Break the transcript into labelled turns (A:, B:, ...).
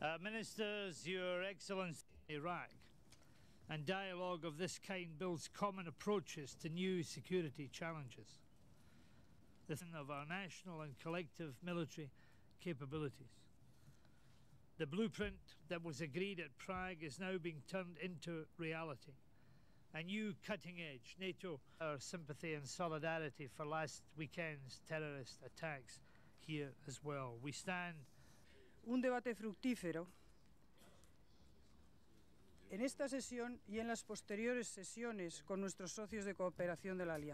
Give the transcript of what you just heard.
A: Uh, Ministers, Your Excellency, Iraq and dialogue of this kind builds common approaches to new security challenges. The thing of our national and collective military capabilities. The blueprint that was agreed at Prague is now being turned into reality. A new cutting edge NATO, our sympathy and solidarity for last weekend's terrorist attacks here as well. We stand
B: un debate fructífero en esta sesión y en las posteriores sesiones con nuestros socios de cooperación de la Alianza.